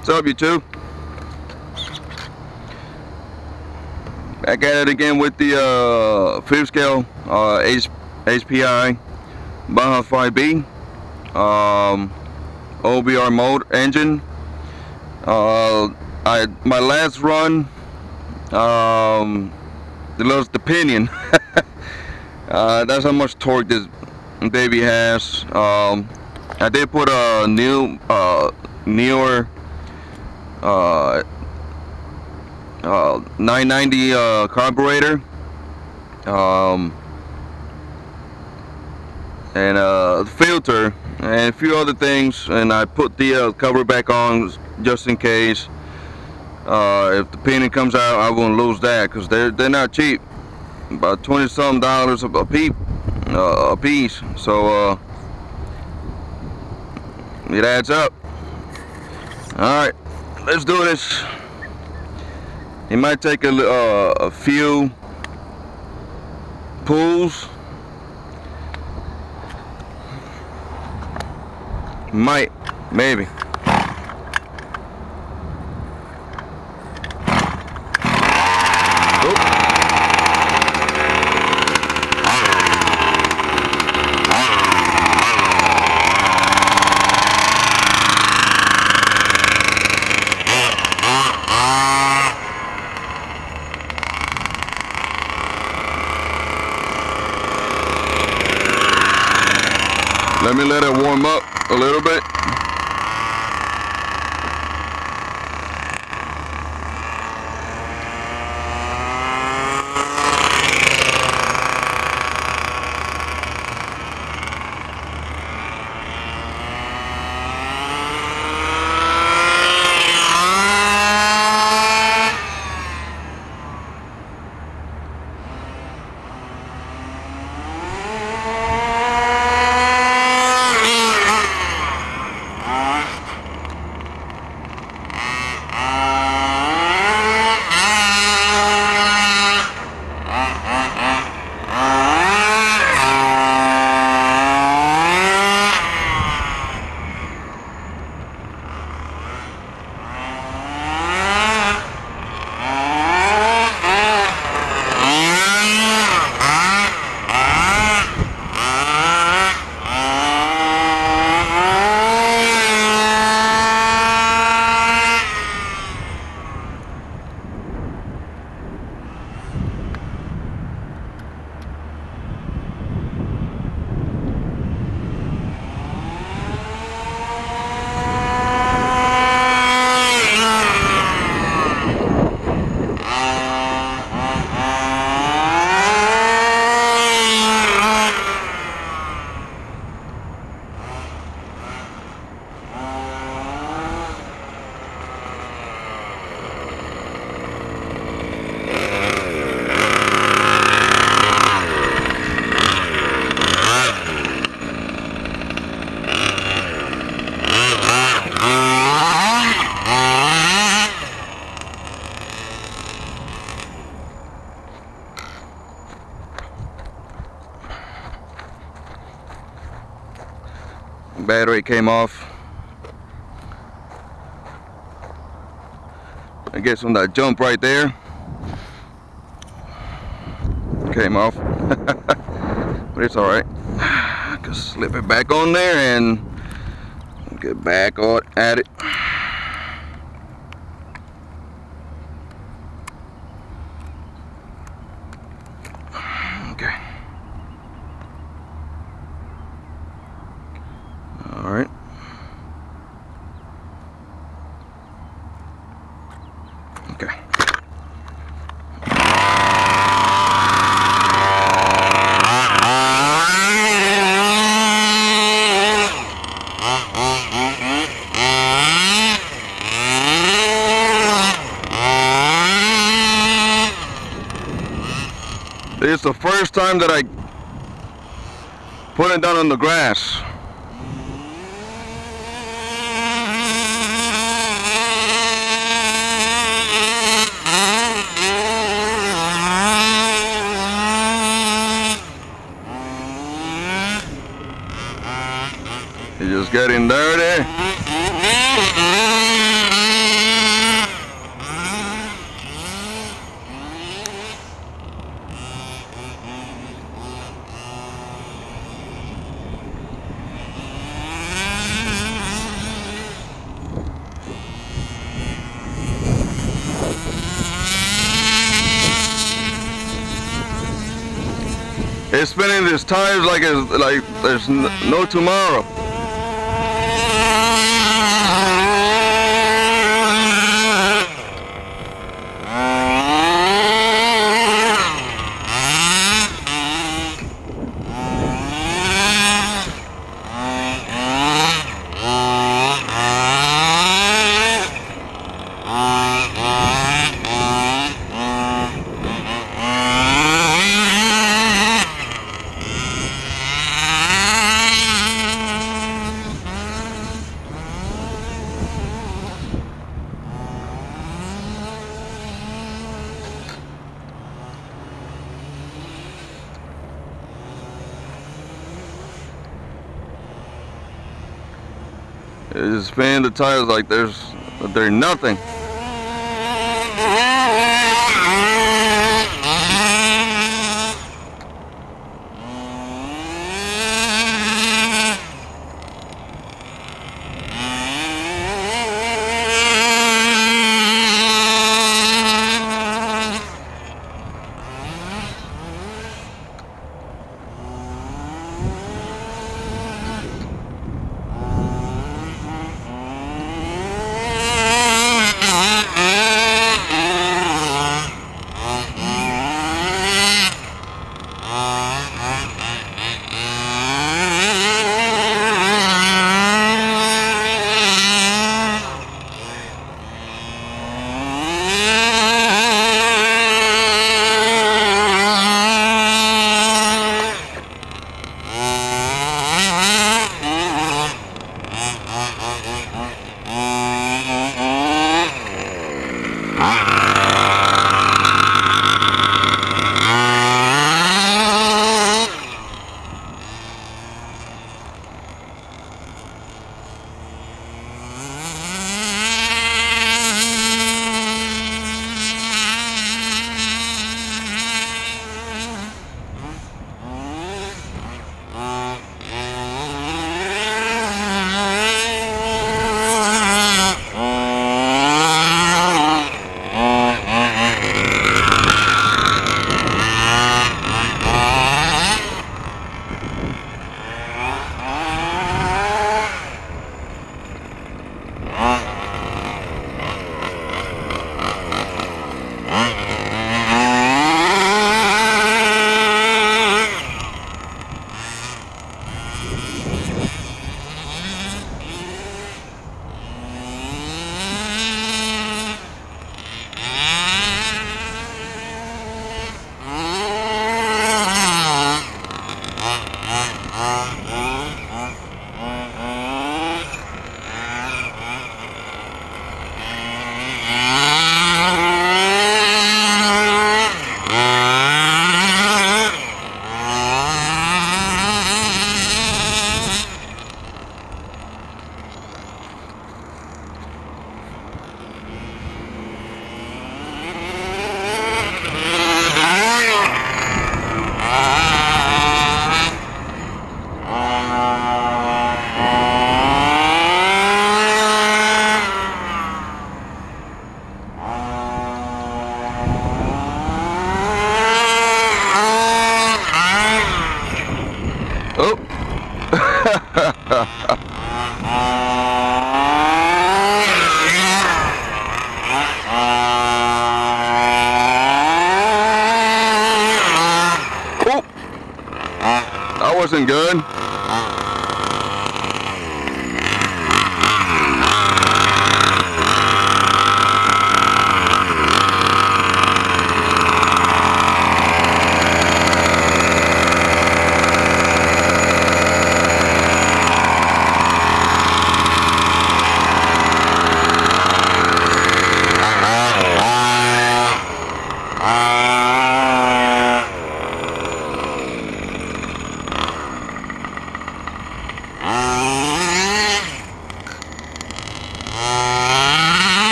What's up, YouTube? Back at it again with the uh, fifth scale uh, HPI Baja 5B um, OBR mode engine. Uh, I my last run, um, the lost the pinion. uh, that's how much torque this baby has. Um, I did put a new, uh, newer uh, uh, 990 uh, carburetor. Um, and a filter and a few other things. And I put the uh, cover back on just in case. Uh, if the pinion comes out I won't lose that because they're they're not cheap. About 20 some dollars a, peep uh, a piece. So uh, it adds up. Alright let's do this it might take a, uh, a few pulls Might, maybe. Battery came off. I guess on that jump right there came off. But it's alright I can slip it back on there and get back on at it All right. Okay. It's the first time that I put it down on the grass. It's just getting dirty. It's spinning his tires like it's like there's no tomorrow. It's spinning the tires like there's there's nothing. Wasn't good.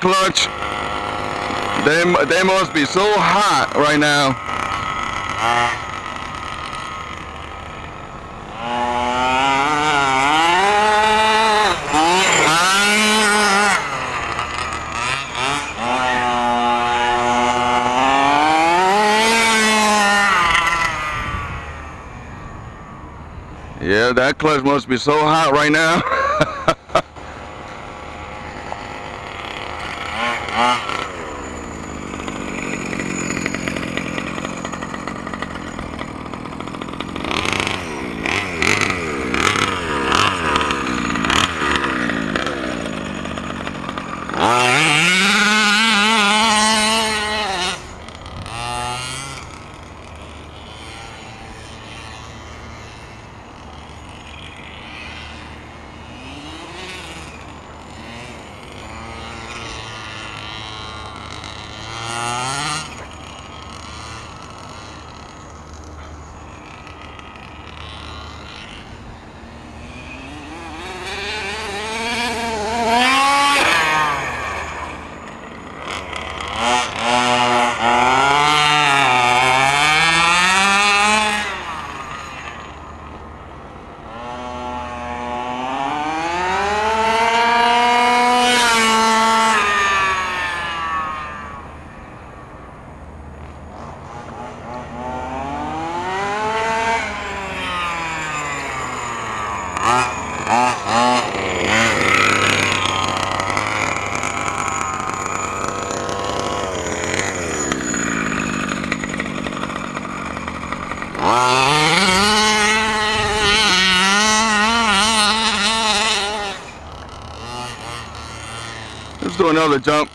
Clutch, they, they must be so hot right now. Yeah, that clutch must be so hot right now. Let's another jump.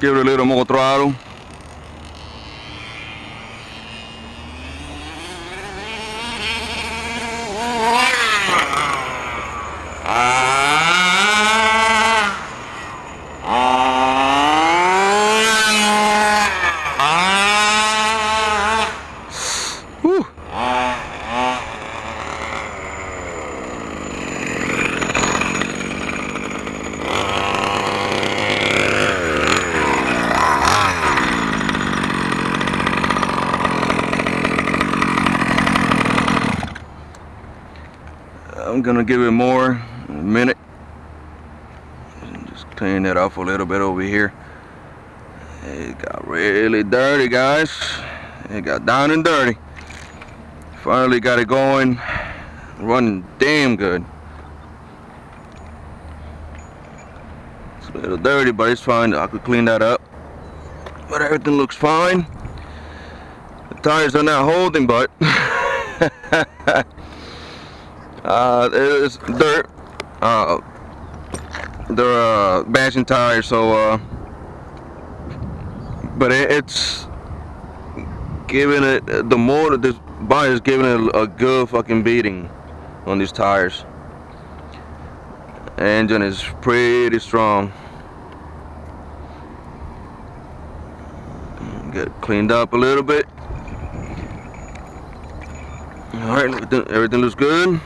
Give it a little more throttle. I'm gonna give it more in a minute. Just clean that off a little bit over here. It got really dirty, guys. It got down and dirty. Finally got it going, running damn good. It's a little dirty, but it's fine. I could clean that up. But everything looks fine. The tires are not holding, but uh, it's dirt. Uh, they're uh, bashing tires, so uh, but it, it's giving it the motor. This body is giving it a, good fucking beating on these tires. Engine is pretty strong. Get cleaned up a little bit. All right, everything looks good.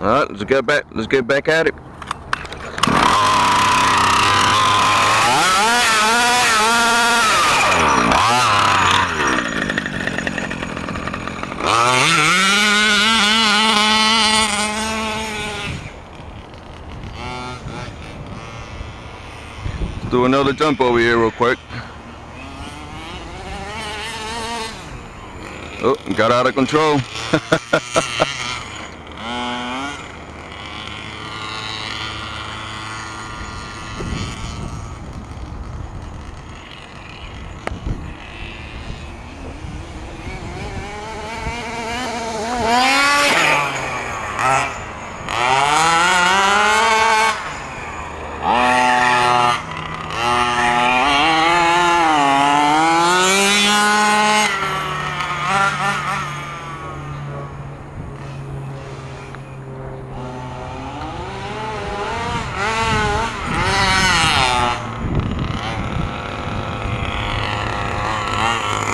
All right, let's get back. Let's get back at it. Do another jump over here real quick. Oh, got out of control.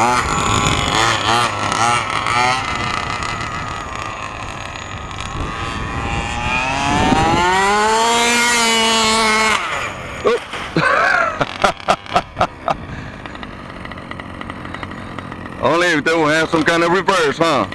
Oh. Only if they will have some kind of reverse, huh?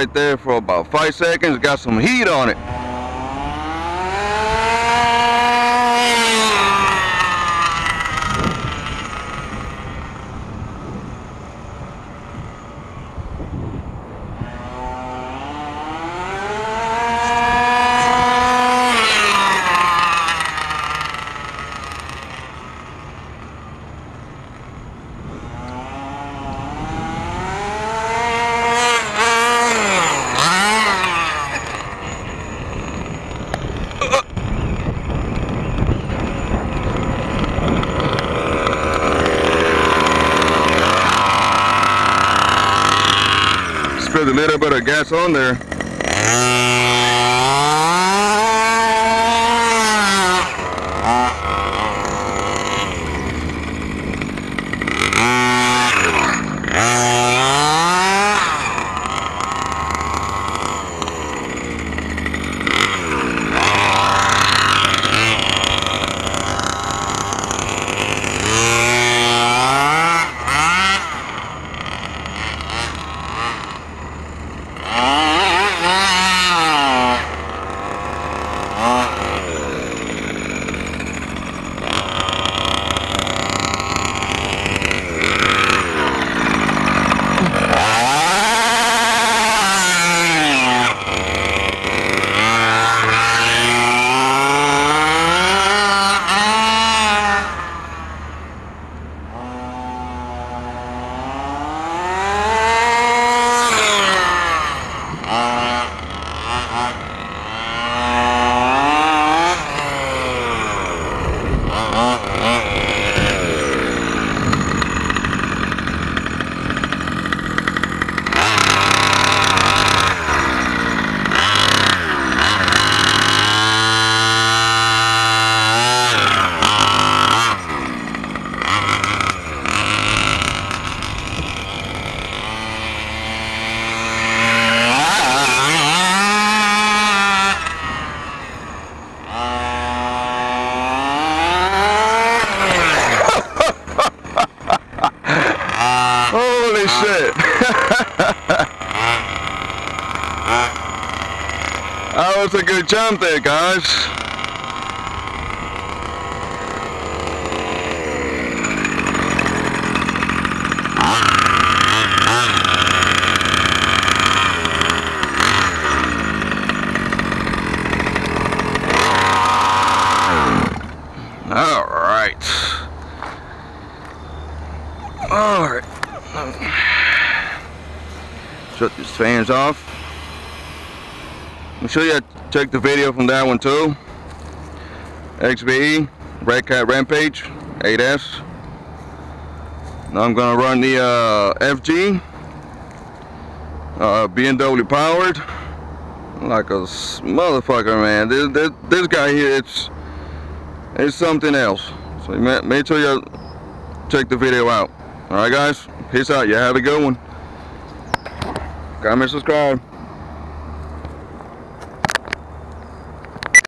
Right there for about five seconds got some heat on it. Spilled a little bit of gas on there. That was a good jump there, guys. All right. All right. Shut these fans off. Make sure you check the video from that one too. XBE, Redcat Rampage, 8S. Now I'm gonna run the uh, FG, uh, BMW powered, like a motherfucker, man. This, this, this guy here, it's it's something else. So ma- make sure you check the video out. All right, guys. Peace out. You have a good one. Comment, subscribe.